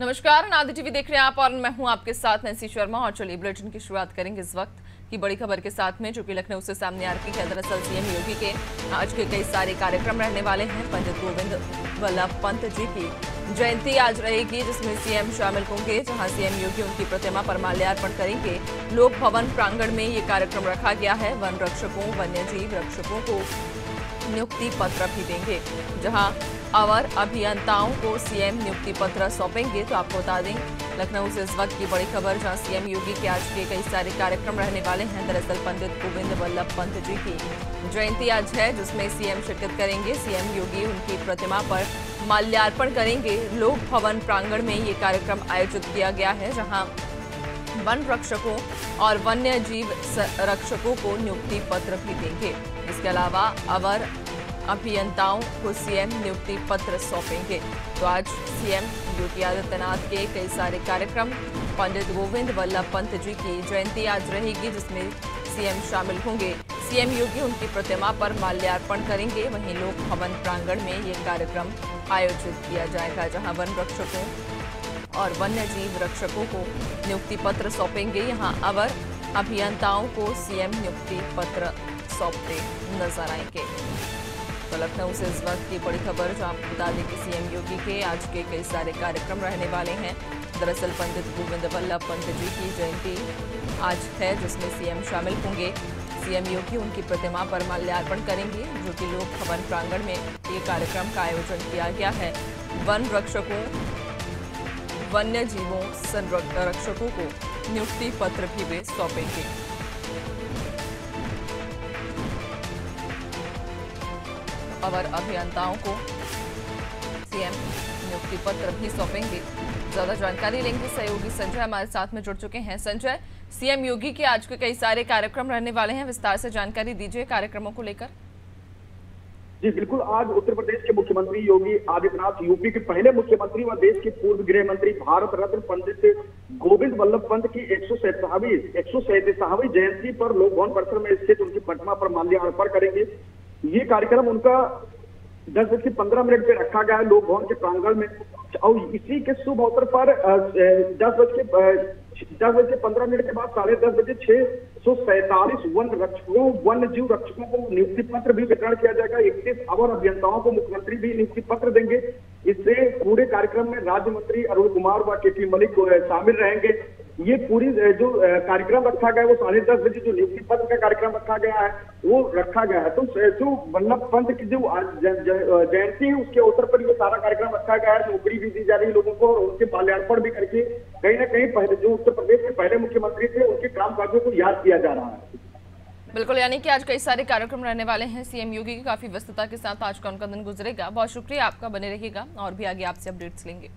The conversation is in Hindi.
नमस्कार नादी टीवी देख रहे हैं आप और मैं हूँ आपके साथ नैसी शर्मा और चलिए बुलेटिन की शुरुआत करेंगे इस वक्त की बड़ी खबर के साथ में, जो कि लखनऊ से सामने आ रही है। दरअसल सीएम योगी के आज के कई सारे कार्यक्रम रहने वाले हैं। पंडित गोविंद वल्लभ पंत जी की जयंती आज रहेगी, जिसमें सीएम शामिल होंगे, जहाँ सीएम योगी उनकी प्रतिमा पर माल्यार्पण करेंगे। लोक भवन प्रांगण में ये कार्यक्रम रखा गया है। वन रक्षकों वन्य जीव रक्षकों को नियुक्ति पत्र भी देंगे। जहाँ अवर अभियंताओं को सीएम नियुक्ति पत्र सौंपेंगे तो आपको बता दें, लखनऊ से इस वक्त की बड़ी खबर, जहाँ सीएम योगी के आज के कई सारे कार्यक्रम रहने वाले हैं। दरअसल पंडित गोविंद वल्लभ पंत जी की जयंती आज है, जिसमें सीएम शिरकत करेंगे। सीएम योगी उनकी प्रतिमा पर माल्यार्पण करेंगे। लोक भवन प्रांगण में ये कार्यक्रम आयोजित किया गया है, जहाँ वन रक्षकों और वन्य जीव रक्षकों को नियुक्ति पत्र भी देंगे। इसके अलावा अवर अभियंताओं को सीएम नियुक्ति पत्र सौंपेंगे। तो आज सीएम योगी आदित्यनाथ के कई सारे कार्यक्रम, पंडित गोविंद वल्लभ पंत जी की जयंती आज रहेगी, जिसमें सीएम शामिल होंगे। सीएम योगी उनकी प्रतिमा पर माल्यार्पण करेंगे। वहीं लोक भवन प्रांगण में ये कार्यक्रम आयोजित किया जाएगा, जहाँ वन रक्षकों और वन्य जीव रक्षकों को नियुक्ति पत्र सौंपेंगे। यहाँ अवर अभियंताओं को सीएम नियुक्ति पत्र सौंपते नज़र आएँगे। तो लखनऊ से इस वक्त की बड़ी खबर जो आपको बता दें कि सीएम योगी के आज के कई सारे कार्यक्रम रहने वाले हैं। दरअसल पंडित गोविंद वल्लभ पंत जी की जयंती आज है, जिसमें सीएम शामिल होंगे। सीएम योगी उनकी प्रतिमा पर माल्यार्पण करेंगे, जो कि लोक भवन प्रांगण में ये कार्यक्रम का आयोजन किया गया है। वन रक्षकों वन्य जीवों संरक्षकों को नियुक्ति पत्र भी वे सौंपेंगे। अवर अभियंताओं को सीएम नियुक्ति पत्र भी सौंपेंगे। ज़्यादा जानकारी लेंगे सहयोगी संजय, हमारे साथ में जुड़ चुके हैं। संजय, सीएम योगी के आज के कई सारे कार्यक्रम रहने वाले हैं। विस्तार से जानकारी दीजिए कार्यक्रमों को लेकर। जी, बिल्कुल। आज उत्तर प्रदेश के मुख्यमंत्री योगी आदित्यनाथ, यूपी के पहले मुख्यमंत्री व देश के पूर्व गृह मंत्री भारत रत्न पंडित गोविंद वल्लभ पंत की एक सौ सैतावी, एक सौ जयंती पर लोक भवन परिसर में स्थित उनकी प्रतिमा पर माल्यार्पण करेंगे। ये कार्यक्रम उनका दस के पंद्रह मिनट पे रखा गया है लोक भवन के प्रांगण में। और इसी के शुभ अवसर पर दस बज के दस बजे पंद्रह मिनट के बाद साढ़े दस बजे छह सौ सैंतालीस वन रक्षकों, वन जीव रक्षकों को नियुक्ति पत्र भी वितरण किया जाएगा। इकतीस अवर अभियंताओं को मुख्यमंत्री भी नियुक्ति पत्र देंगे। इससे पूरे कार्यक्रम में राज्य मंत्री अरुण कुमार व के पी मलिक शामिल रहेंगे। ये पूरी जो कार्यक्रम रखा गया, वो साढ़े दस बजे जो नियुक्ति पत्र का कार्यक्रम रखा गया है, वो रखा गया है। तो जो वल्लभ पंत की जो जयंती है, उसके अवसर पर ये सारा कार्यक्रम रखा गया है। नौकरी भी दी जा रही है लोगों को और उनके माल्यार्पण भी करके कहीं ना कहीं पहले जो उत्तर प्रदेश के पहले मुख्यमंत्री थे, उनके काम काजों को याद किया जा रहा है। बिल्कुल, यानी कि आज कई सारे कार्यक्रम रहने वाले हैं। सीएम योगी की काफ़ी व्यस्तता के साथ आज का उनका दिन गुजरेगा। बहुत शुक्रिया आपका, बने रहेगा और भी आगे आपसे अपडेट्स लेंगे।